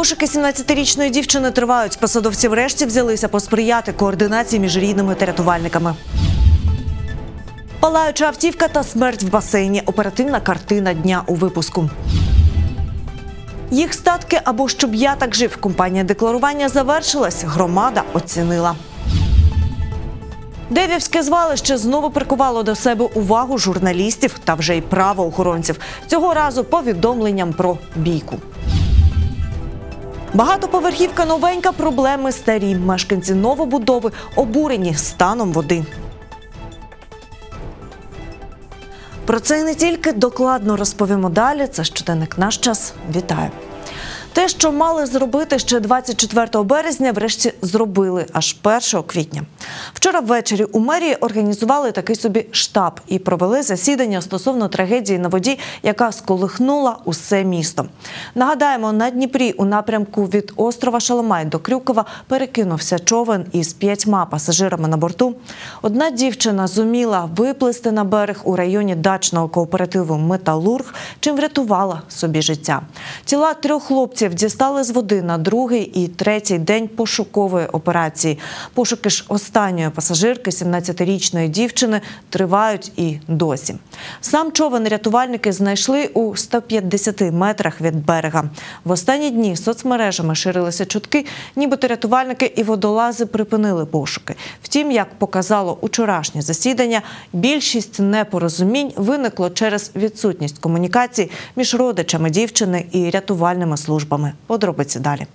Пошуки 17-річної дівчини тривають. Посадовці врешті взялися посприяти координації між рідними та рятувальниками. Палаюча автівка та смерть в басейні. Оперативна картина дня у випуску. Їх статки або щоб я так жив. Компанія декларування завершилась. Громада оцінила. Девівське звалище знову прикувало до себе увагу журналістів та вже й правоохоронців. Цього разу повідомленням про бійку. Багатоповерхівка новенька, проблеми старі. Мешканці новобудови обурені станом води. Про це і не тільки докладно розповімо далі. Це щоденник наш час. Вітаю. Те, що мали зробити ще 24 березня, врешті зробили аж 1 квітня. Вчора ввечері у мерії організували такий собі штаб і провели засідання стосовно трагедії на воді, яка сколихнула усе місто. Нагадаємо, на Дніпрі у напрямку від острова Шаламай до Крюкова перекинувся човен із п'ятьма пасажирами на борту. Одна дівчина зуміла виплисти на берег у районі дачного кооперативу Металург, чим врятувала собі життя. Тіла трьох хлопців дістали з води на другий і третій день пошукової операції. Пошуки ж останньої пасажирки, 17-річної дівчини, тривають і досі. Сам човен рятувальники знайшли у 150 метрах від берега. В останні дні соцмережами ширилися чутки, нібито рятувальники і водолази припинили пошуки. Втім, як показало учорашнє засідання, більшість непорозумінь виникло через відсутність комунікації між родичами дівчини і рятувальними службами. Подробиці далі.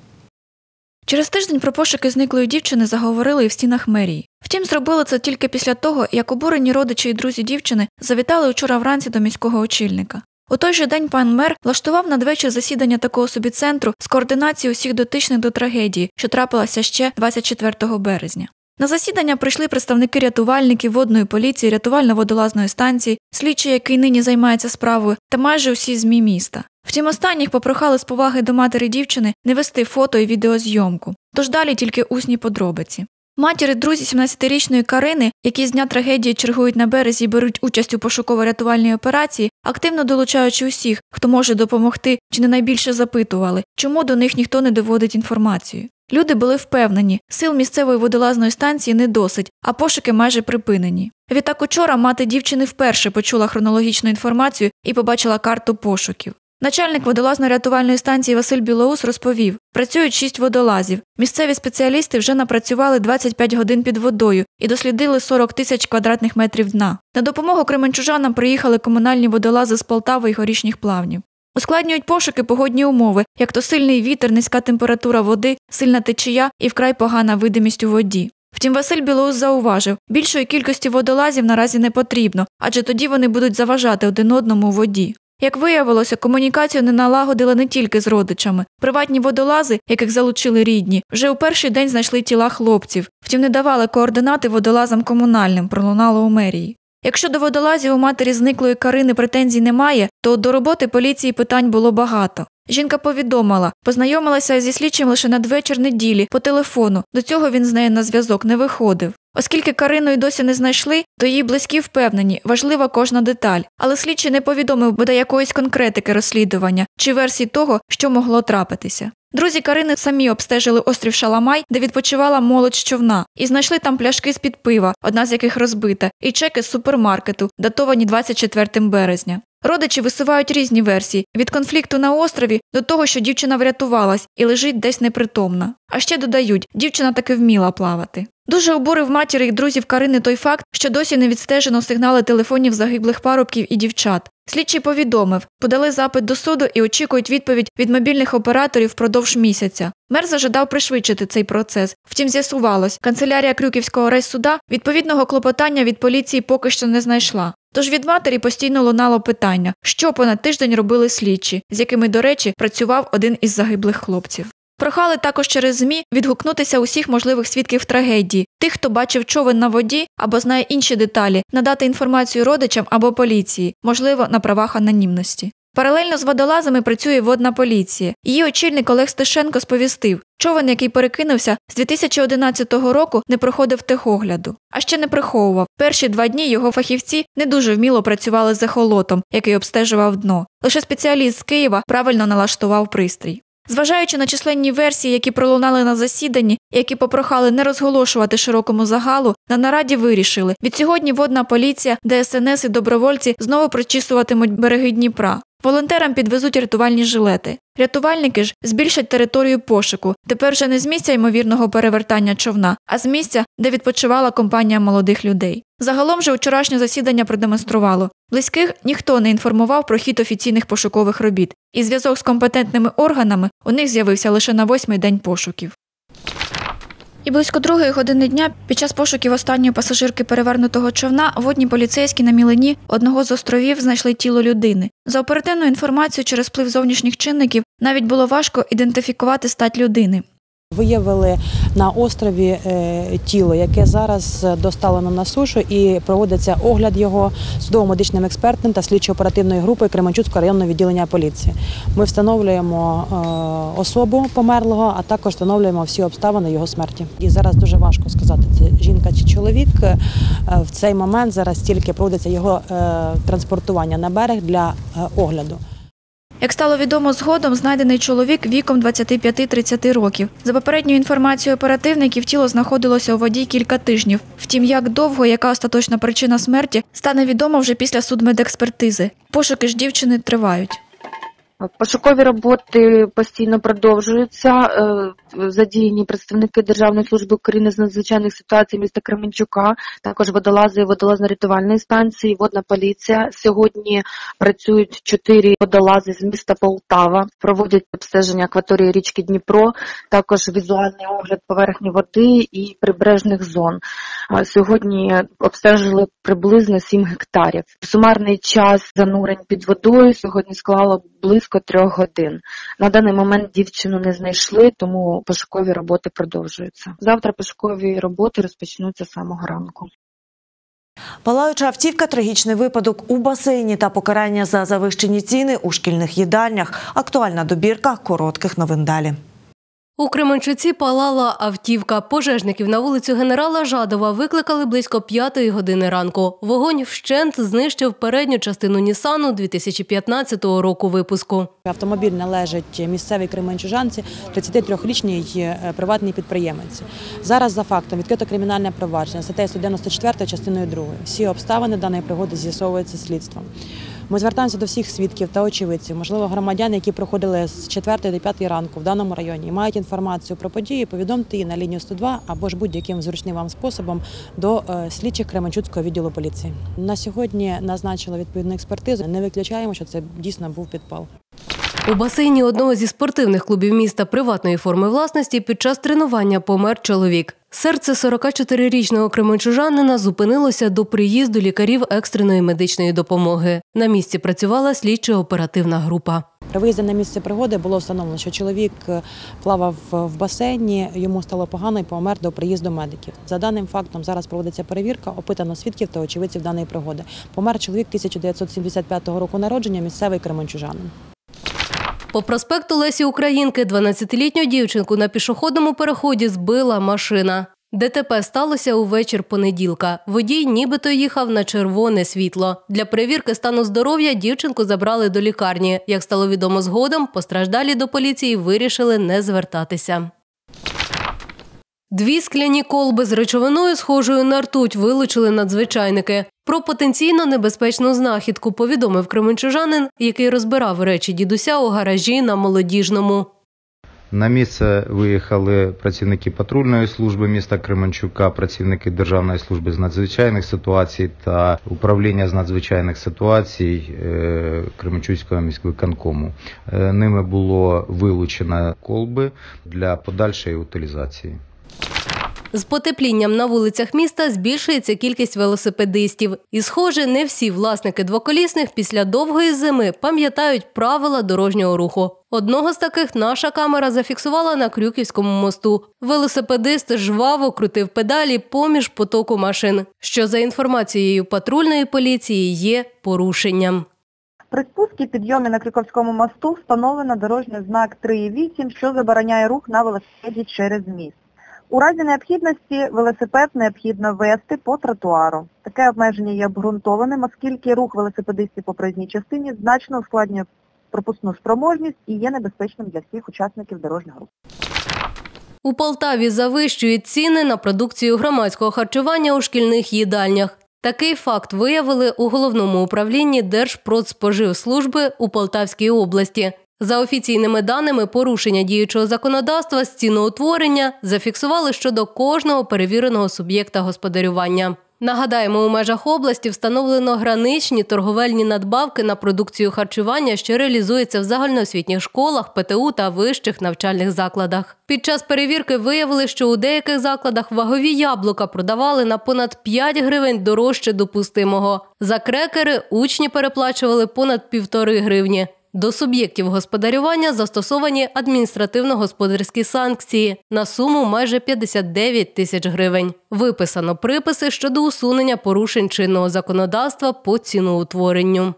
Через тиждень про пошуки зниклої дівчини заговорили і в стінах мерії. Втім, зробили це тільки після того, як обурені родичі і друзі дівчини завітали вчора вранці до міського очільника. У той же день пан мер влаштував надвечір засідання такого собі центру з координації усіх дотичних до трагедії, що трапилася ще 24 березня. На засідання прийшли представники рятувальників, водної поліції, рятувально-водолазної станції, слідчий, який нині займається справою, та майже усі змі міста. Втім, останніх попрохали з поваги до матері дівчини не вести фото і відеозйомку, тож далі тільки усні подробиці. Матір друзі 17-річної Карини, які з дня трагедії чергують на березі і беруть участь у пошуково-рятувальній операції, активно долучаючи усіх, хто може допомогти, чи не найбільше запитували, чому до них ніхто не доводить інформацію. Люди були впевнені, сил місцевої водолазної станції не досить, а пошуки майже припинені. Відтак учора мати дівчини вперше почула хронологічну інформацію і побачила карту пошуків. Начальник водолазно-рятувальної станції Василь Білоус розповів, працюють шість водолазів. Місцеві спеціалісти вже напрацювали 25 годин під водою і дослідили 40 тисяч квадратних метрів дна. На допомогу кременчужанам приїхали комунальні водолази з Полтави і горішніх плавнів. Ускладнюють пошуки погодні умови, як то сильний вітер, низька температура води, сильна течія і вкрай погана видимість у воді. Втім, Василь Білоус зауважив, більшої кількості водолазів наразі не потрібно, адже тоді вони будуть заважати один одному у воді. Як виявилося, комунікацію не налагодили не тільки з родичами. Приватні водолази, яких залучили рідні, вже у перший день знайшли тіла хлопців, втім не давали координати водолазам комунальним, пролунало у мерії. Якщо до водолазів у матері зниклої Карини претензій немає, то до роботи поліції питань було багато. Жінка повідомила, познайомилася зі слідчим лише надвечір неділі по телефону. До цього він з нею на зв'язок не виходив. Оскільки Карину й досі не знайшли, то її близькі впевнені, важлива кожна деталь. Але слідчий не повідомив бодай якоїсь конкретики розслідування чи версії того, що могло трапитися. Друзі Карини самі обстежили острів Шаламай, де відпочивала молодь човна, і знайшли там пляшки з під пива, одна з яких розбита, і чеки з супермаркету, датовані 24 березня. Родичі висувають різні версії. Від конфлікту на острові до того, що дівчина врятувалась і лежить десь непритомна. А ще додають, дівчина таки вміла плавати. Дуже обурив матір і друзів Карини той факт, що досі не відстежено сигнали телефонів загиблих парубків і дівчат. Слідчий повідомив, подали запит до суду і очікують відповідь від мобільних операторів впродовж місяця. Мер зажадав пришвидшити цей процес. Втім, з'ясувалось, канцелярія Крюківського райсуда відповідного клопотання від поліції поки що не знайшла. Тож від матері постійно лунало питання, що понад тиждень робили слідчі, з якими, до речі, працював один із загиблих хлопців. Прохали також через ЗМІ відгукнутися усіх можливих свідків трагедії, тих, хто бачив човен на воді або знає інші деталі, надати інформацію родичам або поліції, можливо, на правах анонімності. Паралельно з водолазами працює водна поліція. Її очільник Олег Стешенко сповістив, човен, який перекинувся, з 2011 року не проходив техогляду, а ще не приховував. Перші два дні його фахівці не дуже вміло працювали з ехолотом, який обстежував дно. Лише спеціаліст з Києва правильно налаштував пристрій. Зважаючи на численні версії, які пролунали на засіданні, які попрохали не розголошувати широкому загалу, на нараді вирішили: від сьогодні водна поліція, ДСНС і добровольці знову прочісуватимуть береги Дніпра. Волонтерам підвезуть рятувальні жилети. Рятувальники ж збільшать територію пошуку. Тепер вже не з місця ймовірного перевертання човна, а з місця, де відпочивала компанія молодих людей. Загалом же вчорашнє засідання продемонструвало. Близьких ніхто не інформував про хід офіційних пошукових робіт, і зв'язок з компетентними органами у них з'явився лише на восьмий день пошуків. І близько другої години дня під час пошуків останньої пасажирки перевернутого човна водні поліцейські на мілині одного з островів знайшли тіло людини. За оперативною інформацією через вплив зовнішніх чинників навіть було важко ідентифікувати стать людини. Виявили на острові е, тіло, яке зараз доставлено на сушу, і проводиться огляд його судово-медичним експертом та слідчо-оперативною групою Кременчуцького районного відділення поліції. Ми встановлюємо е, особу померлого, а також встановлюємо всі обставини його смерті. І зараз дуже важко сказати, це жінка чи чоловік. Е, В цей момент зараз тільки проводиться його е, транспортування на берег для е, огляду. Як стало відомо згодом, знайдений чоловік віком 25-30 років. За попередньою інформацією оперативників, тіло знаходилося у воді кілька тижнів. Втім, як довго, яка остаточна причина смерті, стане відомо вже після судмедекспертизи. Пошуки ж дівчини тривають. Пошукові роботи постійно продовжуються. Е, Задіяні представники Державної служби України з надзвичайних ситуацій міста Кременчука, також водолази водолазно-рятувальної станції, водна поліція. Сьогодні працюють чотири водолази з міста Полтава, проводять обстеження акваторії річки Дніпро, також візуальний огляд поверхні води і прибережних зон. Сьогодні обстежили приблизно 7 гектарів. Сумарний час занурень під водою сьогодні склало близько трьох годин. На даний момент дівчину не знайшли, тому пошукові роботи продовжуються. Завтра пошукові роботи розпочнуться з самого ранку. Палаюча автівка, трагічний випадок у басейні та покарання за завищені ціни у шкільних їдальнях. Актуальна добірка коротких новин далі. У Кременчуці палала автівка. Пожежників на вулицю генерала Жадова викликали близько п'ятої години ранку. Вогонь вщент знищив передню частину Нісану 2015 року випуску. Автомобіль належить місцевій кременчужанці, 33-річній е, приватній підприємець. Зараз за фактом відкрито кримінальне провадження статтею 194 частиною 2. Всі обставини даної пригоди з'ясовуються слідством. Ми звертаємося до всіх свідків та очевидців, можливо, громадян, які проходили з 4 до 5 ранку в даному районі і мають інформацію про події, повідомте її на лінію 102 або ж будь-яким зручним вам способом до е, слідчих Кременчуцького відділу поліції. На сьогодні назначили відповідну експертизу. Не виключаємо, що це дійсно був підпал. У басейні одного зі спортивних клубів міста приватної форми власності під час тренування помер чоловік. Серце 44-річного кременчужанина зупинилося до приїзду лікарів екстреної медичної допомоги. На місці працювала слідчо-оперативна група. При виїзді на місце пригоди було встановлено, що чоловік е, плавав в басейні, йому стало погано і помер до приїзду медиків. За даним фактом зараз проводиться перевірка, опитано свідків та очевидців даної пригоди. Помер чоловік 1975 року народження, місцевий кременчужанин. По проспекту Лесі Українки 12-літню дівчинку на пішохідному переході збила машина. ДТП сталося увечір понеділка. Водій нібито їхав на червоне світло. Для перевірки стану здоров'я дівчинку забрали до лікарні. Як стало відомо згодом, постраждалі до поліції вирішили не звертатися. Дві скляні колби з речовиною, схожою на ртуть, вилучили надзвичайники. Про потенційно небезпечну знахідку повідомив кременчужанин, який розбирав речі дідуся у гаражі на молодіжному. На місце виїхали працівники патрульної служби міста Кременчука, працівники Державної служби з надзвичайних ситуацій та управління з надзвичайних ситуацій е, Кременчуцького міськвиконкому. Е, Ними було вилучено колби для подальшої утилізації. З потеплінням на вулицях міста збільшується кількість велосипедистів. І, схоже, не всі власники двоколісних після довгої зими пам'ятають правила дорожнього руху. Одного з таких наша камера зафіксувала на Крюківському мосту. Велосипедист жваво крутив педалі поміж потоку машин, що за інформацією патрульної поліції є порушенням. При спуску підйомі на Крюковському мосту встановлено дорожній знак 3.8, що забороняє рух на велосипеді через міст. У разі необхідності велосипед необхідно вести по тротуару. Таке обмеження є обґрунтованим, оскільки рух велосипедистів по проїзній частині значно ускладнює пропускну спроможність і є небезпечним для всіх учасників дорожнього руху. У Полтаві завищують ціни на продукцію громадського харчування у шкільних їдальнях. Такий факт виявили у головному управлінні Держпродспоживслужби у Полтавській області. За офіційними даними, порушення діючого законодавства з ціноутворення зафіксували щодо кожного перевіреного суб'єкта господарювання. Нагадаємо, у межах області встановлено граничні торговельні надбавки на продукцію харчування, що реалізується в загальноосвітніх школах, ПТУ та вищих навчальних закладах. Під час перевірки виявили, що у деяких закладах вагові яблука продавали на понад 5 гривень дорожче допустимого. За крекери учні переплачували понад півтори гривні. До суб'єктів господарювання застосовані адміністративно-господарські санкції на суму майже 59 тисяч гривень. Виписано приписи щодо усунення порушень чинного законодавства по ціноутворенню.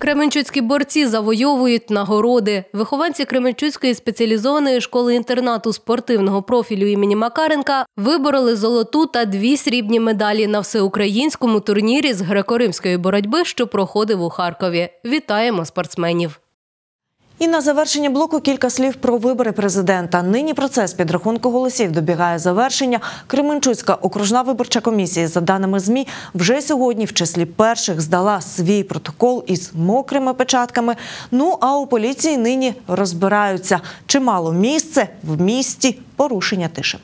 Кременчуцькі борці завойовують нагороди. Вихованці Кременчуцької спеціалізованої школи-інтернату спортивного профілю імені Макаренка вибороли золоту та дві срібні медалі на всеукраїнському турнірі з греко-римської боротьби, що проходив у Харкові. Вітаємо спортсменів! І на завершення блоку кілька слів про вибори президента. Нині процес підрахунку голосів добігає завершення. Кременчуцька окружна виборча комісія, за даними змі, вже сьогодні в числі перших здала свій протокол із мокрими печатками. Ну а у поліції нині розбираються чимало місце в місті порушення тиші.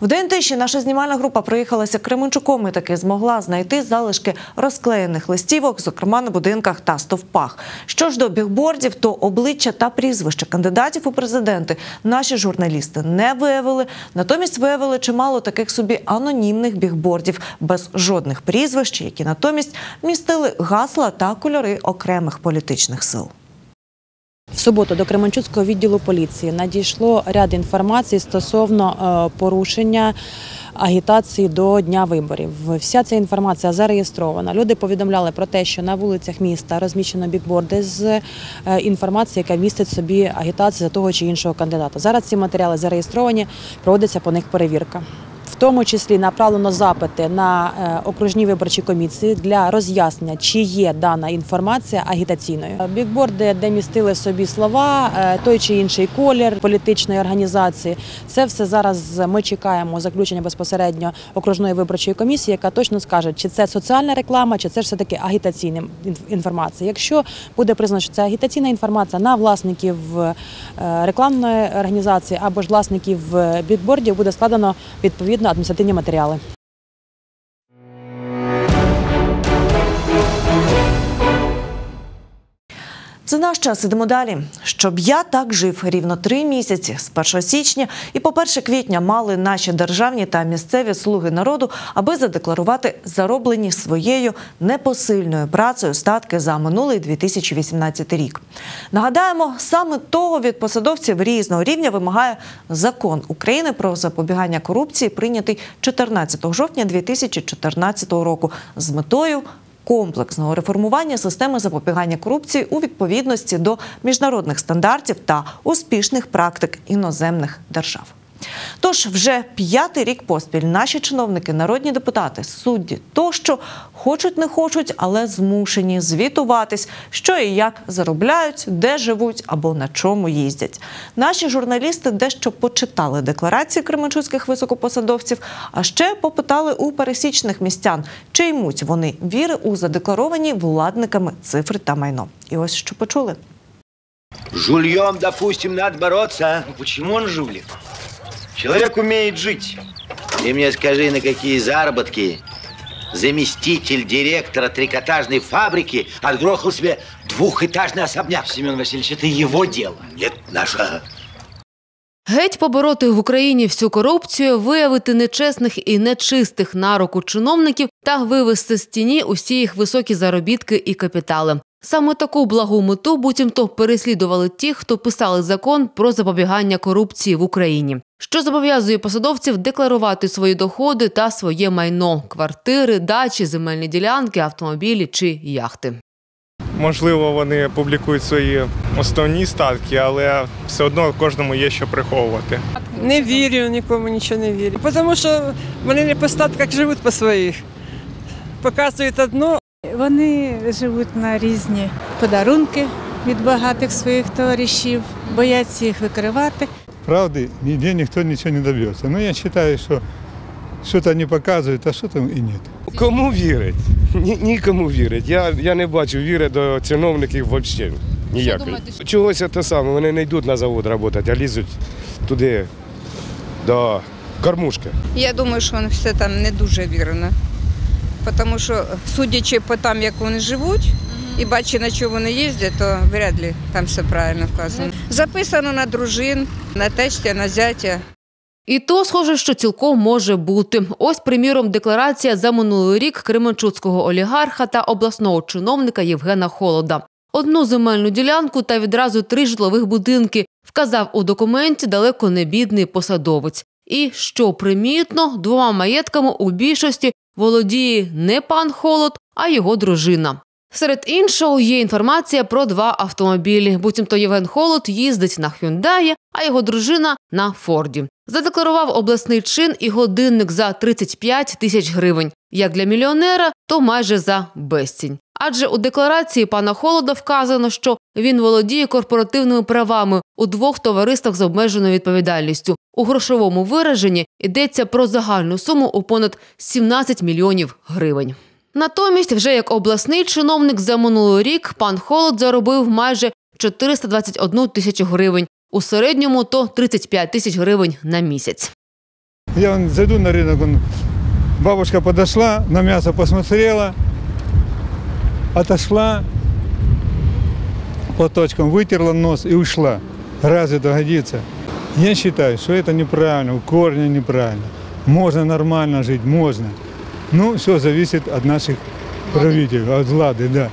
В день тиші наша знімальна група проїхалася Кременчуком і таки змогла знайти залишки розклеєних листівок, зокрема на будинках та стовпах. Що ж до бігбордів, то обличчя та прізвища кандидатів у президенти наші журналісти не виявили. Натомість виявили чимало таких собі анонімних бігбордів без жодних прізвищ, які натомість містили гасла та кольори окремих політичних сил. Суботу до Кременчуцького відділу поліції надійшло ряд інформації стосовно е, порушення агітації до дня виборів. Вся ця інформація зареєстрована. Люди повідомляли про те, що на вулицях міста розміщено бікборди з е, інформацією, яка містить собі агітацію за того чи іншого кандидата. Зараз ці матеріали зареєстровані, проводиться по них перевірка. Тому числі направлено запити на е, окружні виборчі комісії для роз'яснення, чи є дана інформація агітаційною. Бікборди, де містили собі слова, е, той чи інший колір політичної організації. Це все зараз ми чекаємо заключення безпосередньо окружної виборчої комісії, яка точно скаже, чи це соціальна реклама, чи це все таки агітаційна інф- інформація. Якщо буде признано, що це агітаційна інформація на власників е, рекламної організації або ж власників бікбордів, буде складено відповідно адміністративні матеріали. Це наш час. Ідемо далі. Щоб я так жив рівно три місяці з 1 січня і по 1 квітня мали наші державні та місцеві слуги народу, аби задекларувати зароблені своєю непосильною працею статки за минулий 2018 рік. Нагадаємо, саме того від посадовців різного рівня вимагає закон України про запобігання корупції, прийнятий 14 жовтня 2014 року з метою комплексного реформування системи запобігання корупції у відповідності до міжнародних стандартів та успішних практик іноземних держав. Тож вже п'ятий рік поспіль наші чиновники, народні депутати, судді тощо хочуть не хочуть, але змушені звітуватись, що і як заробляють, де живуть або на чому їздять. Наші журналісти дещо почитали декларації кременчуцьких високопосадовців, а ще попитали у пересічних містян, чи ймуть вони віри у задекларовані владниками цифри та майно. І ось що почули. Жульем, допустим, надо бороться. а? Ну, Почему он жулик? Человек умеет жить. Ты мне скажи, на какие заработки заместитель директора трикотажной фабрики отгрохал себе двухэтажный особняк. Семен Васильевич, это его дело. Нет, наша. Геть побороти в Україні всю корупцію, виявити нечесних і нечистих на руку чиновників та вивести з тіні усі їх високі заробітки і капітали. Саме таку благу мету буцімто переслідували ті, хто писали закон про запобігання корупції в Україні, що зобов'язує посадовців декларувати свої доходи та своє майно квартири, дачі, земельні ділянки, автомобілі чи яхти. Можливо, вони публікують свої основні статки, але все одно кожному є що приховувати. Не вірю, нікому нічого не вірю. Тому що вони не по статках живуть по своїх. Показують одно, Вони живуть на різні подарунки, від багатих своїх товаришів, бояться їх викривати. Правды нигде никто ничего не добьется. Но я считаю, что что-то они показывают, а что-то и нет. Кому вірить? Ні, нікому вірить. Я, я не бачу віри до чиновників взагалі. Ніякої. Чогось те саме, вони не йдуть на завод працювати, а лізуть туди до кормушки. Я думаю, що все там не дуже вірно. Тому що, судячи по там, як вони живуть, і бачачи, на чому вони їздять, то вряд ли там все правильно вказано. Записано на дружин, на тестя, на зятя. І то, схоже, що цілком може бути. Ось, приміром, декларація за минулий рік кременчуцького олігарха та обласного чиновника Євгена Холода. Одну земельну ділянку та відразу три житлових будинки вказав у документі далеко не бідний посадовець. І, що примітно, двома маєтками у більшості володіє не пан Холод, а його дружина. Серед іншого є інформація про два автомобілі. Буцімто Євген Холод їздить на Hyundai, а його дружина на Форді. Задекларував обласний чин і годинник за 35 тисяч гривень. Як для мільйонера, то майже за безцінь. Адже у декларації пана Холода вказано, що він володіє корпоративними правами у двох товариствах з обмеженою відповідальністю. У грошовому вираженні йдеться про загальну суму у понад 17 мільйонів гривень. Натомість, вже як обласний чиновник за минулий рік, пан Холод заробив майже 421 тисячу гривень. У середньому то 35 тисяч гривень на місяць. Я вон зайду на рынок, он, бабушка подошла, на мясо посмотрела, отошла, платочком вытерла нос и ушла. Разве это годится? Я считаю, что это неправильно, в корне неправильно. Можно нормально жить, можно. Ну, все зависит от наших правителей, от влады, да.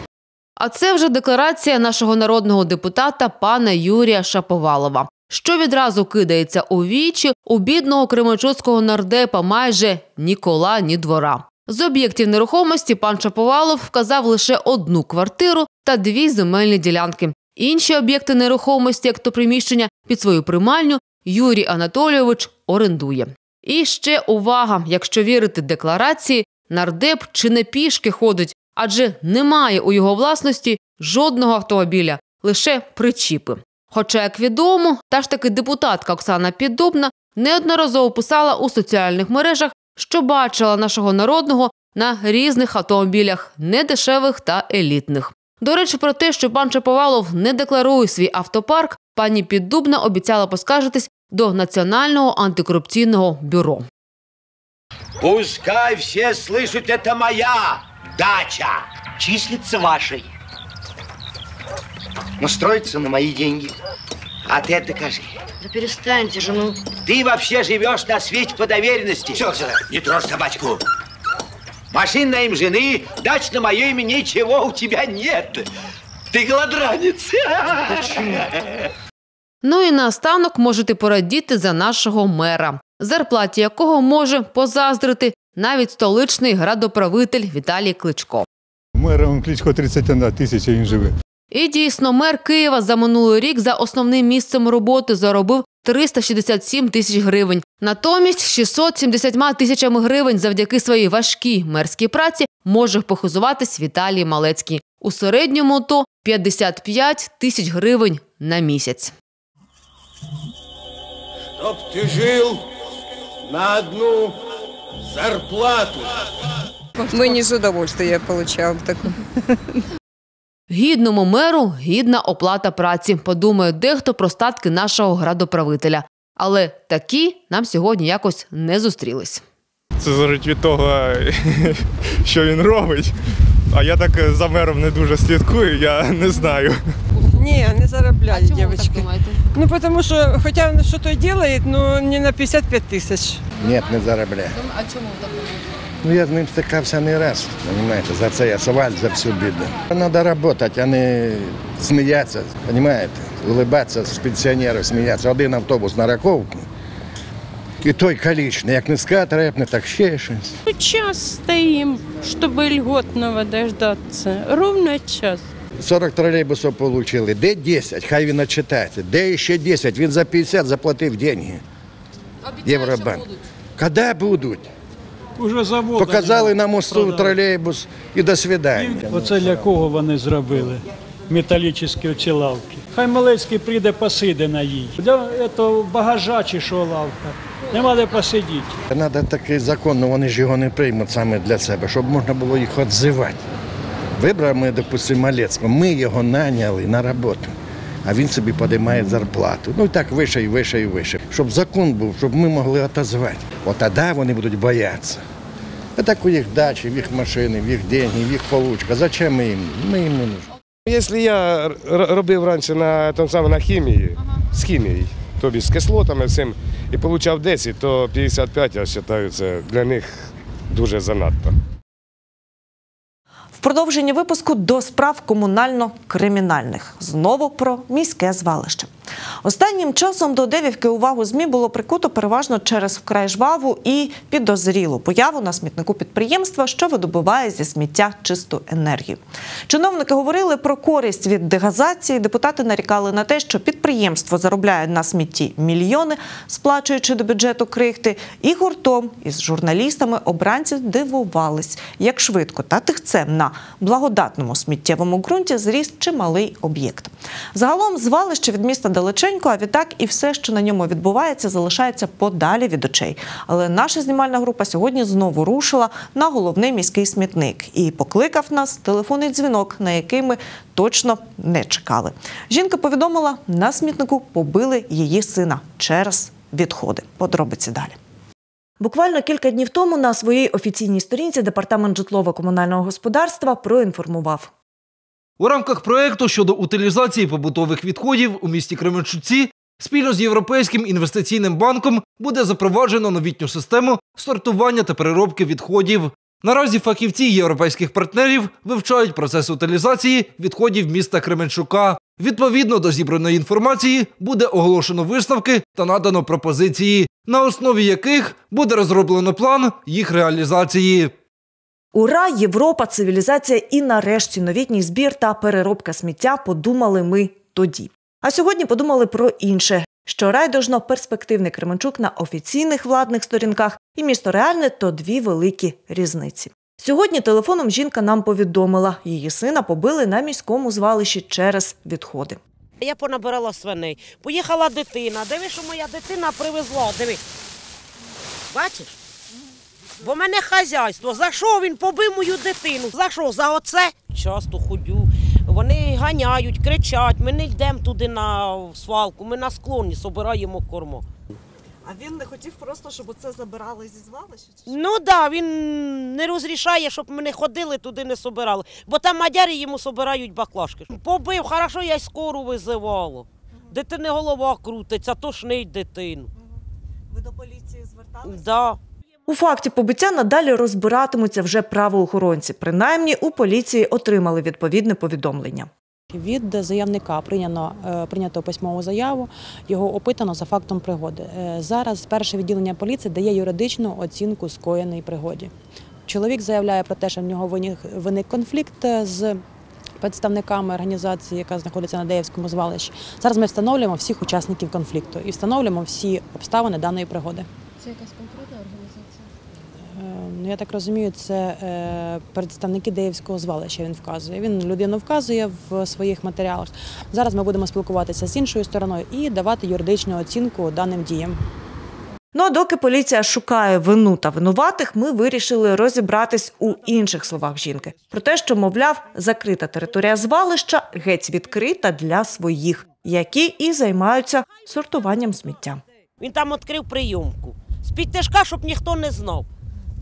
А це вже декларація нашого народного депутата пана Юрія Шаповалова, що відразу кидається у вічі у бідного кременчуцького нардепа майже ні кола, ні двора. З об'єктів нерухомості пан Шаповалов вказав лише одну квартиру та дві земельні ділянки. Інші об'єкти нерухомості, як то приміщення під свою примальню, Юрій Анатолійович орендує. І ще увага: якщо вірити декларації, нардеп чи не пішки ходить, адже немає у його власності жодного автомобіля, лише причіпи. Хоча, як відомо, та ж таки депутатка Оксана Піддубна неодноразово писала у соціальних мережах, що бачила нашого народного на різних автомобілях, недешевих та елітних. До речі, про те, що пан Чаповалов не декларує свій автопарк, пані Піддубна обіцяла поскаржитись до Національного антикорупційного бюро. Пускай все слышат, это моя дача. Числится вашей. Но строится на мои деньги. А ты это докажи. Да перестаньте же, ну. Ты вообще живешь на свете по доверенности. Все, все, не трожь собачку. Машин на им жены, дач на мое имя ничего у тебя нет. Ты голодранец. Ну і наостанок можете порадіти за нашого мера, зарплаті якого може позаздрити навіть столичний градоправитель Віталій Кличко. Мера он Кличко 31 тысяча він живе. І дійсно, мер Києва за минулий рік за основним місцем роботи заробив 367 тисяч гривень. Натомість 670 тисячами гривень завдяки своїй важкій мерській праці може похизуватись Віталій Малецький. У середньому то 55 тисяч гривень на місяць. Чтоб ты жил на одну зарплату. Мы не с удовольствием получал такую. Гідному меру гідна оплата праці. Подумає дехто про статки нашого градоправителя. Але такі нам сьогодні якось не зустрілись. Це залежить від того, що він робить. А я так за мером не дуже слідкую, я не знаю. Ні, не заробляють дівчатки. Ну, тому що, хоча він щось і робить, ну не на 55 тисяч. Ні, не заробляє. А чому так? Ну я з ним стикався не раз, розумієте, за це я соваль, за всю біду. Треба працювати, а не сміятися, розумієте, улибатися з пенсіонерів, сміятися. Один автобус на раковку, і той калічний, як не скат репне, так ще щось. Час стоим, чтобы льготного дождаться. Ровно час. 40 тролейбусів отримали, де 10, хай він отчитається, де ще 10, він за 50 заплатив гроші. Євробанк. Коли будуть? Уже заводу. Показали на мосту тролейбус і до свидання. Оце для кого вони зробили? металічні ці лавки. Хай Малецький прийде посиде на їй. Для цього багажа чи що лавка. Нема де посидіти. Треба такий закон, але вони ж його не приймуть саме для себе, щоб можна було їх відзивати. Вибрав ми, допустимо, Малецького, ми його наняли на роботу, а він собі підіймає зарплату. Ну і так вище і вище і вище. Щоб закон був, щоб ми могли отозвати. От тоді вони будуть боятися. А так у їх дачі, в їх машини, в їх деньги, в їх получка. Зачем ми їм? Ми їм не нужні. Якщо я робив раніше на, тому саме на хімії, з хімією, тобі з кислотами всім, і отримав 10, то 55, я вважаю, це для них дуже занадто. В продовженні випуску до справ комунально-кримінальних. Знову про міське звалище. Останнім часом до Девівки увагу ЗМІ було прикуто переважно через вкрай жваву і підозрілу появу на смітнику підприємства, що видобуває зі сміття чисту енергію. Чиновники говорили про користь від дегазації. Депутати нарікали на те, що підприємство заробляє на смітті мільйони, сплачуючи до бюджету крихти. І гуртом із журналістами обранці дивувались, як швидко та тихцем на благодатному сміттєвому ґрунті зріс чималий об'єкт. Загалом звалище від міста далеченько, а відтак і все, що на ньому відбувається, залишається подалі від очей. Але наша знімальна група сьогодні знову рушила на головний міський смітник і покликав нас телефонний дзвінок, на який ми точно не чекали. Жінка повідомила, на смітнику побили її сина через відходи. Подробиці далі. Буквально кілька днів тому на своїй офіційній сторінці департамент житлово-комунального господарства проінформував. У рамках проекту щодо утилізації побутових відходів у місті Кременчуці спільно з Європейським інвестиційним банком буде запроваджено новітню систему сортування та переробки відходів. Наразі фахівці європейських партнерів вивчають процес утилізації відходів міста Кременчука. Відповідно до зібраної інформації буде оголошено висновки та надано пропозиції, на основі яких буде розроблено план їх реалізації. Ура, Європа, цивілізація і нарешті новітній збір та переробка сміття подумали ми тоді. А сьогодні подумали про інше. Що райдужно перспективний Кременчук на офіційних владних сторінках і місто реальне то дві великі різниці. Сьогодні телефоном жінка нам повідомила, її сина побили на міському звалищі через відходи. Я понабирала свиней. Поїхала дитина. Диви, що моя дитина привезла. Диви. Бачиш? Бо в мене хазяйство. За що він побив мою дитину? За що? За оце? Часто ходю. Вони ганяють, кричать. Ми не йдемо туди на свалку, ми на склоні збираємо кормо. А він не хотів просто, щоб це забирали зі звалища? Ну так, да, він не розрішає, щоб ми не ходили туди, не собирали. Бо там мадяри йому собирають баклажки. Побив, хорошо, я й скору визивала. Дитини голова крутиться, тошнить дитину. Ви до поліції зверталися? Да. У факті побиття надалі розбиратимуться вже правоохоронці. Принаймні у поліції отримали відповідне повідомлення. Від заявника прийнято, е, прийнято письмову заяву, його опитано за фактом пригоди. Е, Зараз перше відділення поліції дає юридичну оцінку скоєної пригоді. Чоловік заявляє про те, що в нього виник, конфлікт е, з представниками організації, яка знаходиться на Деївському звалищі. Зараз ми встановлюємо всіх учасників конфлікту і встановлюємо всі обставини даної пригоди. Це якась конкретна організація? Е, Ну, я так розумію, це е, представники Деївського звалища. Він вказує. Він людину вказує в своїх матеріалах. Зараз ми будемо спілкуватися з іншою стороною і давати юридичну оцінку даним діям. Ну а доки поліція шукає вину та винуватих, ми вирішили розібратись у інших словах жінки про те, що мовляв, закрита територія звалища геть відкрита для своїх, які і займаються сортуванням сміття. Він там відкрив прийомку. З-під тяжка, щоб ніхто не знав.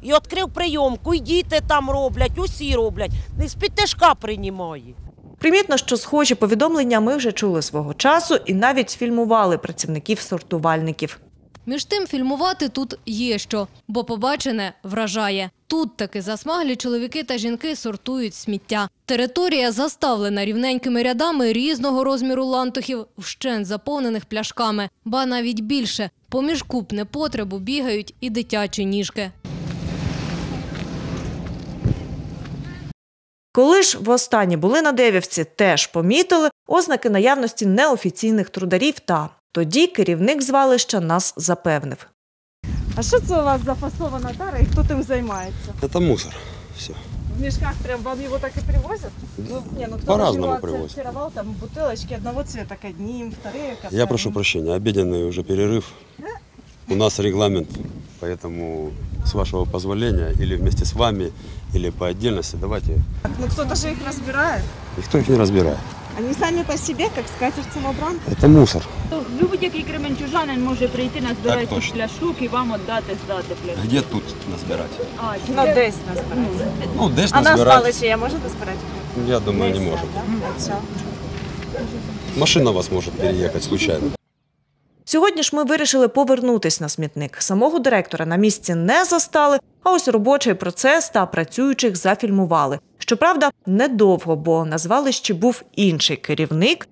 І відкрив прийомку, і діти там роблять, усі роблять. І з-під тяжка приймає. Примітно, що схожі повідомлення ми вже чули свого часу і навіть фільмували працівників сортувальників. Між тим фільмувати тут є що, бо побачене вражає. Тут таки засмаглі чоловіки та жінки сортують сміття. Територія заставлена рівненькими рядами різного розміру лантухів, вщент заповнених пляшками, ба навіть більше. Поміж куб непотребу бігають і дитячі ніжки. Коли ж востаннє були на Девівці, теж помітили ознаки наявності неофіційних трударів та тоді керівник звалища нас запевнив. А що це у вас за фасована тара і хто тим займається? Это мусор. Все. В мешках прям вам его так и привозят? Ну, не, ну кто По-разному привозят. сортировал, там бутылочки одного цвета к одним, вторые к Я прошу прощения, обеденный уже перерыв. У нас регламент, поэтому с вашего позволения или вместе с вами, или по отдельности, давайте. Ну кто-то же их разбирает. Никто их не разбирает. Они сами по себе, как скатерть самобранка. Это мусор. Будь-який кременчужанин може прийти назбирати Так точно. пляшок і вам віддати, здати пляшку. Где тут назбирать? А, Ну, десь назбирати. Ну, десь а нас назбирати. паличі я можу збирати? Я думаю, не может. Машина вас может переехать случайно. Сьогодні ж ми вирішили повернутись на смітник. Самого директора на місці не застали, а ось робочий процес та працюючих зафільмували. Щоправда, недовго, бо назвали ще був інший керівник.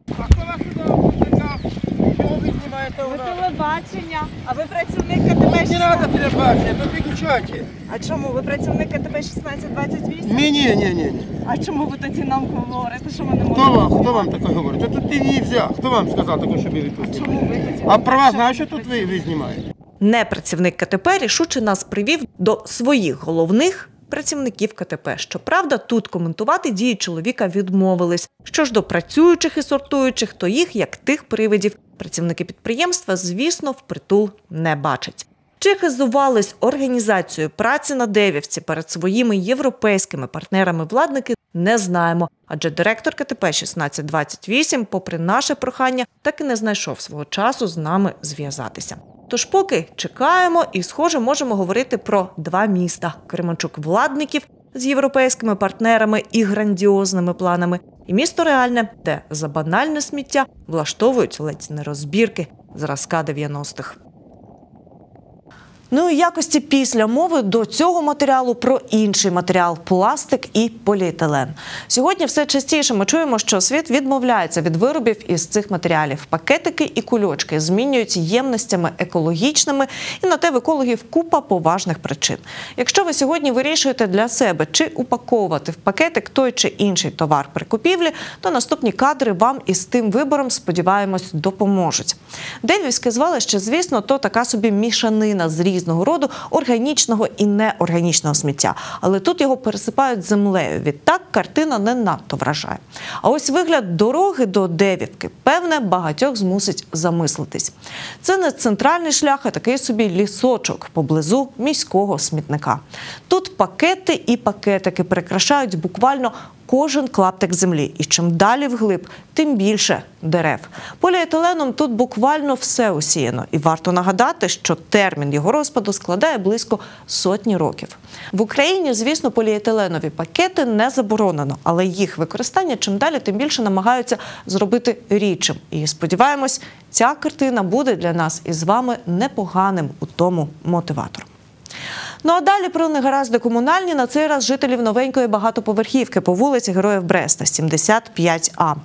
Ви телебачення. А ви працівник 16? Не надо телебачення, то виключайте. А чому? Ви працівник КТП 1628? Ні, ні, ні, ні. А чому ви тоді нам говорите, що ми не Хто можемо? вам, хто вам таке говорить? Та тут ти не взяв. Хто вам сказав таке, щоб ви тут? Чому ви тоді? А права знаєш, що тут ви, ви знімаєте? Не працівник КТП рішуче нас привів до своїх головних працівників КТП. Щоправда, тут коментувати дії чоловіка відмовились. Що ж до працюючих і сортуючих, то їх, як тих привидів, працівники підприємства, звісно, впритул не бачать. Чи хизувались організацією праці на Девівці перед своїми європейськими партнерами-владники, не знаємо. Адже директор КТП 1628, попри наше прохання, так і не знайшов свого часу з нами зв'язатися. Тож поки чекаємо і, схоже, можемо говорити про два міста: Кременчук владників з європейськими партнерами і грандіозними планами, і місто реальне, де за банальне сміття влаштовують ледь не розбірки зразка 90-х. Ну і якості після мови до цього матеріалу про інший матеріал пластик і поліетилен. Сьогодні все частіше ми чуємо, що світ відмовляється від виробів із цих матеріалів. Пакетики і кульочки змінюють ємностями екологічними, і на те в екологів купа поважних причин. Якщо ви сьогодні вирішуєте для себе чи упаковувати в пакетик той чи інший товар при купівлі, то наступні кадри вам із тим вибором, сподіваємось, допоможуть. Девівське звалище, звісно, то така собі мішанина з різного роду органічного і неорганічного сміття. Але тут його пересипають землею. Відтак картина не надто вражає. А ось вигляд дороги до Девівки, певне, багатьох змусить замислитись. Це не центральний шлях, а такий собі лісочок поблизу міського смітника. Тут пакети і пакетики прикрашають буквально кожен клаптик землі. І чим далі вглиб, тим більше дерев. Поліетиленом тут буквально все усіяно. І варто нагадати, що термін його розпаду складає близько сотні років. В Україні, звісно, поліетиленові пакети не заборонено, але їх використання чим далі, тим більше намагаються зробити рідшим. І сподіваємось, ця картина буде для нас із вами непоганим у тому мотиватором. Ну а далі про негаразди комунальні на цей раз жителів новенької багатоповерхівки по вулиці Героїв Бреста, 75А.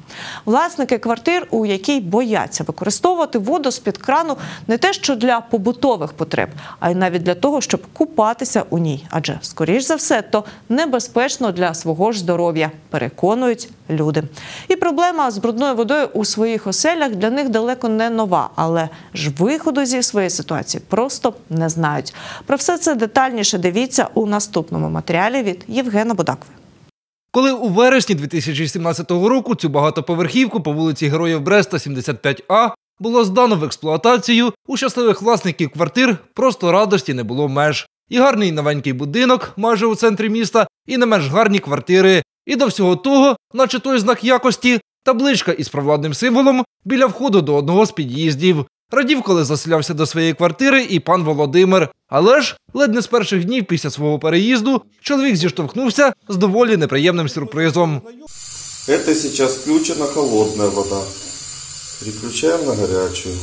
Власники квартир, у якій бояться використовувати воду з під крану не те, що для побутових потреб, а й навіть для того, щоб купатися у ній. Адже, скоріш за все, то небезпечно для свого ж здоров'я, переконують люди. І проблема з брудною водою у своїх оселях для них далеко не нова, але ж виходу зі своєї ситуації просто не знають. Про все це детальніше дивіться у наступному матеріалі від Євгена Будакви. Коли у вересні 2017 року цю багатоповерхівку по вулиці Героїв Бреста 75А було здано в експлуатацію, у щасливих власників квартир просто радості не було меж. І гарний новенький будинок майже у центрі міста, і не менш гарні квартири. І до всього того, наче той знак якості, табличка із провладним символом біля входу до одного з під'їздів. Радів, коли заселявся до своєї квартири і пан Володимир. Але ж ледь не з перших днів після свого переїзду чоловік зіштовхнувся з доволі неприємним сюрпризом. Это сейчас включена холодная вода. Переключаем на горячую.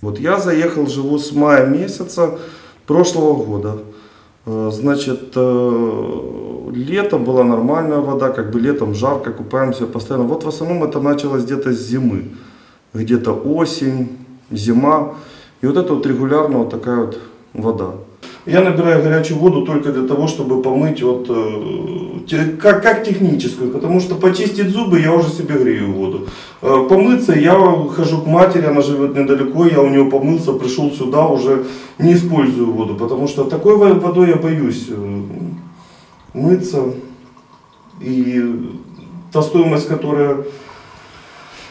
Вот я заехал, живу с мая месяца прошлого года. Э, Значит, э, летом была нормальная вода, как бы летом жарко, купаемся постоянно. Вот в основном это началось где-то с зимы. Где-то осень, зима. И вот это вот регулярно вот такая вот вода. Я набираю горячую воду только для того, чтобы помыть вот, э, как, как техническую, потому что почистить зубы я уже себе грею воду. Э, Помыться я хожу к матери, она живет недалеко, я у нее помылся, пришел сюда, уже не использую воду, потому что такой во- водой я боюсь э, мыться. И та стоимость, которая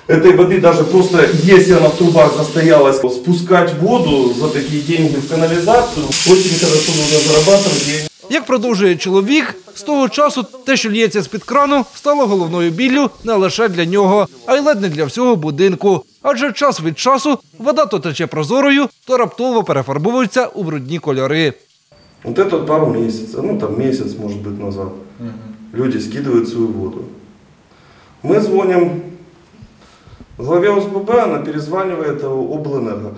этой воды даже просто, если она в трубах застоялась, спускать воду за такие деньги в канализацию, очень хорошо нужно зарабатывать. Як продовжує чоловік, з того часу те, що лється з-під крану, стало головною біллю не лише для нього, а й ледь не для всього будинку. Адже час від часу вода то тече прозорою, то раптово перефарбовується у брудні кольори. Вот это вот пару месяцев, ну там месяц может быть назад, люди скидывают свою воду. Мы звоним главе ОСББ, она перезванивает э, облэнерго.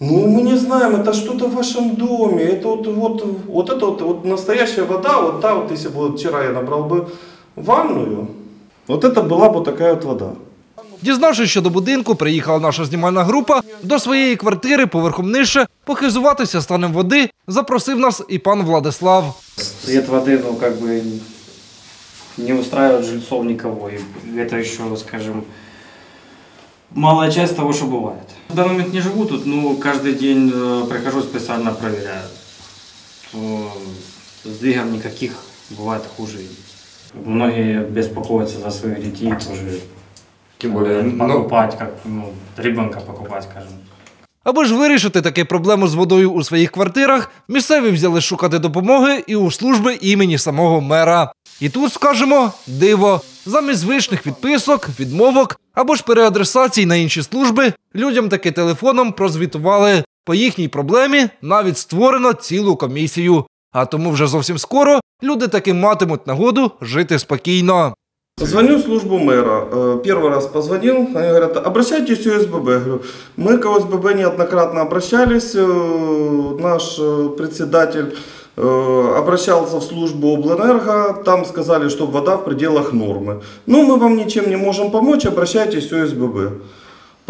Ну, мы не знаем, это что-то в вашем доме, это вот, вот, вот это вот, вот настоящая вода, вот та вот, если бы вот вчера я набрал бы ванную, вот это была бы такая вот вода. Дізнавшись, що до будинку приїхала наша знімальна група, до своєї квартири поверхом нижче похизуватися станом води запросив нас і пан Владислав. Цвет воды, ну, как бы не устраивает жильцов никого. И это еще, скажем, малая часть того, что бывает. В данный момент не живу тут, но каждый день э, прихожу специально проверяю. То сдвигов никаких бывает хуже. Многие беспокоятся за своих детей тоже. Тем более, э, ну- покупать, как ну, ребенка покупать, скажем. Аби ж вирішити таку проблему з водою у своїх квартирах, місцеві взяли шукати допомоги і у служби імені самого мера. І тут скажемо диво. Замість звичних відписок, відмовок або ж переадресацій на інші служби людям таки телефоном прозвітували. По їхній проблемі навіть створено цілу комісію. А тому вже зовсім скоро люди таки матимуть нагоду жити спокійно. Звоню в службу мэра. Э, Первый раз позвонил, они говорят, обращайтесь в ОСББ. Я говорю, мы к ОСББ неоднократно обращались, э, наш э, председатель э, обращался в службу облэнерго, там сказали, что вода в пределах нормы. Ну, мы вам ничем не можем помочь, обращайтесь в ОСББ.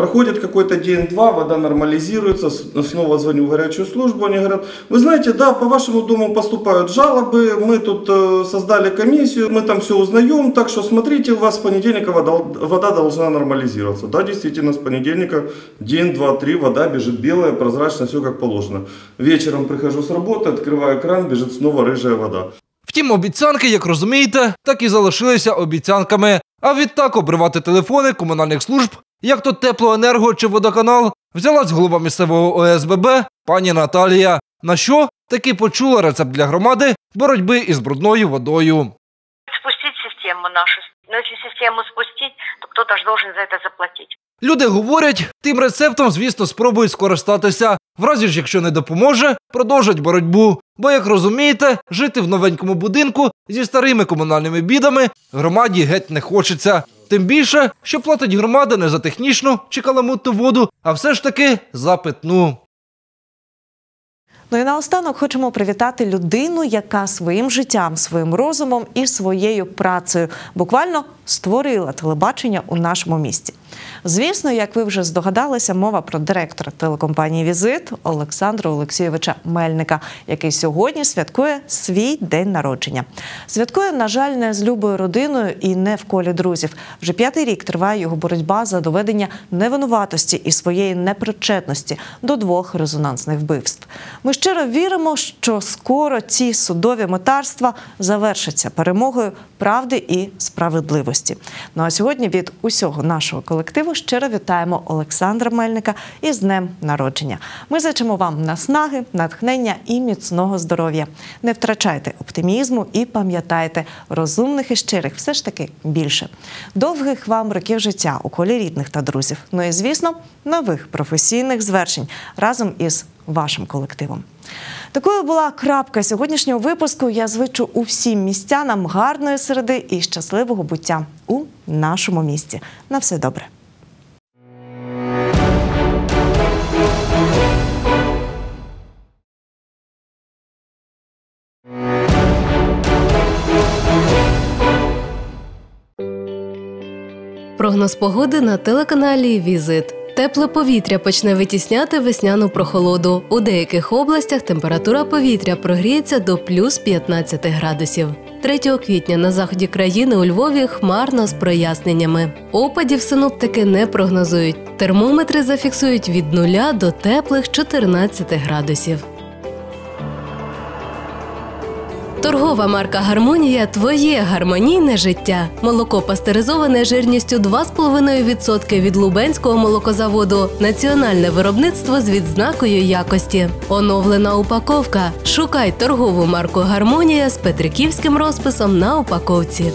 Проходит какой-то день-два, вода нормализируется, с- снова звоню в горячую службу, они говорят, вы знаете, да, по вашему дому поступают жалобы, мы тут э, создали комиссию, мы там все узнаем, так что смотрите, у вас с понедельника вода, вода должна нормализироваться. Да, действительно, с понедельника день, два, три, вода бежит белая, прозрачная, все как положено. Вечером прихожу с работы, открываю кран, бежит снова рыжая вода. Втім, обіцянки, як розумієте, так і залишилися обіцянками. А відтак обривати телефони комунальних служб, як то теплоенерго чи водоканал, взялась голова місцевого ОСББ пані Наталія. На що таки почула рецепт для громади боротьби із брудною водою. спустить систему нашу. Но если систему спустить, то же должен за это заплатить. Люди говорять, тим рецептом, звісно, спробують скористатися. В разі ж, якщо не допоможе, продовжать боротьбу. Бо, як розумієте, жити в новенькому будинку зі старими комунальними бідами громаді геть не хочеться. Тим більше, що платить громада не за технічну чи каламутну воду, а все ж таки за питну. Ну і наостанок хочемо привітати людину, яка своїм життям, своїм розумом і своєю працею буквально створила телебачення у нашому місті. Звісно, як ви вже здогадалися, мова про директора телекомпанії Візит Олександра Олексійовича Мельника, який сьогодні святкує свій день народження. Святкує, на жаль, не з любою родиною і не в колі друзів. Вже п'ятий рік триває його боротьба за доведення невинуватості і своєї непричетності до двох резонансних вбивств. Ми щиро віримо, що скоро ці судові митарства завершаться перемогою правди і справедливості. Ну а сьогодні від усього нашого колективу щиро вітаємо Олександра Мельника із днем народження. Ми зачимо вам наснаги, натхнення і міцного здоров'я. Не втрачайте оптимізму і пам'ятайте, розумних і щирих все ж таки більше. Довгих вам років життя у колі рідних та друзів. Ну і звісно, нових професійних звершень разом із вашим колективом. Такою була крапка сьогоднішнього випуску. Я звичу усім містянам гарної середи і щасливого буття у нашому місті. На все добре. Прогноз погоди на телеканалі Візит. Тепле повітря почне витісняти весняну прохолоду. У деяких областях температура повітря прогріється до плюс 15 градусів. 3 квітня на заході країни у Львові хмарно з проясненнями. Опадів синоптики не прогнозують. Термометри зафіксують від 0 до теплих 14 градусів. Торгова марка Гармонія твоє гармонійне життя. Молоко пастеризоване жирністю 2,5% від Лубенського молокозаводу. Національне виробництво з відзнакою якості. Оновлена упаковка. Шукай торгову марку Гармонія з петриківським розписом на упаковці.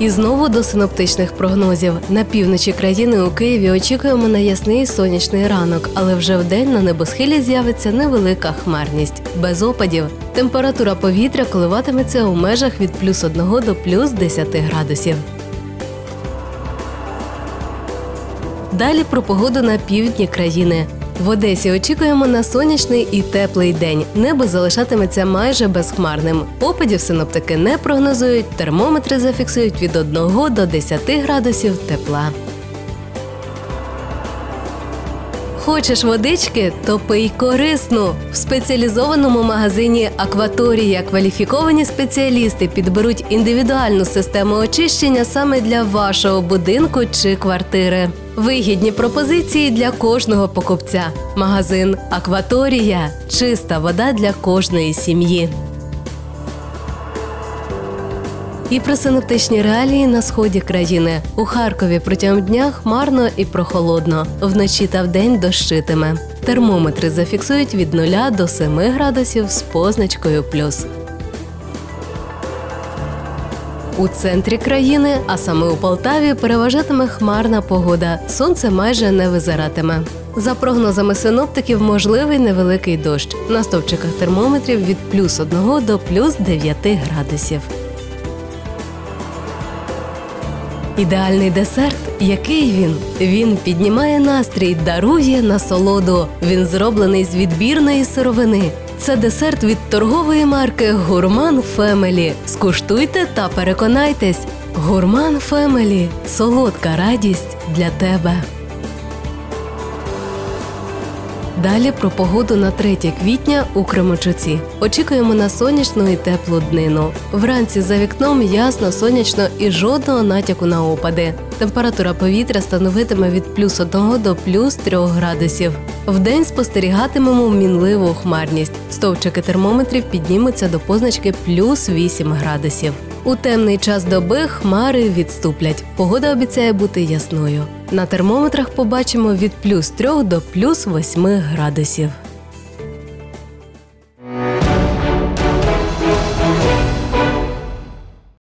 І знову до синоптичних прогнозів. На півночі країни у Києві очікуємо на ясний сонячний ранок, але вже вдень на небосхилі з'явиться невелика хмарність. Без опадів. Температура повітря коливатиметься у межах від плюс 1 до плюс 10 градусів. Далі про погоду на півдні країни. В Одесі очікуємо на сонячний і теплий день. Небо залишатиметься майже безхмарним. Опадів синоптики не прогнозують. Термометри зафіксують від 1 до 10 градусів тепла. Хочеш водички, то пий корисну. В спеціалізованому магазині Акваторія кваліфіковані спеціалісти підберуть індивідуальну систему очищення саме для вашого будинку чи квартири. Вигідні пропозиції для кожного покупця. Магазин Акваторія чиста вода для кожної сім'ї. І про синоптичні реалії на сході країни. У Харкові протягом дня хмарно і прохолодно. Вночі та вдень дощитиме. Термометри зафіксують від 0 до 7 градусів з позначкою плюс. У центрі країни, а саме у Полтаві, переважатиме хмарна погода. Сонце майже не визиратиме. За прогнозами синоптиків, можливий невеликий дощ. На стовпчиках термометрів від плюс 1 до плюс 9 градусів. Ідеальний десерт, який він? Він піднімає настрій, дарує насолоду. Він зроблений з відбірної сировини. Це десерт від торгової марки Гурман Family. Скуштуйте та переконайтесь. Гурман Family солодка радість для тебе. Далі про погоду на 3 квітня у Кременчуці. Очікуємо на сонячну і теплу днину. Вранці за вікном ясно, сонячно і жодного натяку на опади. Температура повітря становитиме від плюс 1 до плюс 3 градусів. Вдень спостерігатимемо мінливу хмарність. Стовпчики термометрів піднімуться до позначки плюс 8 градусів. У темний час доби хмари відступлять. Погода обіцяє бути ясною. На термометрах побачимо від плюс 3 до плюс 8 градусів.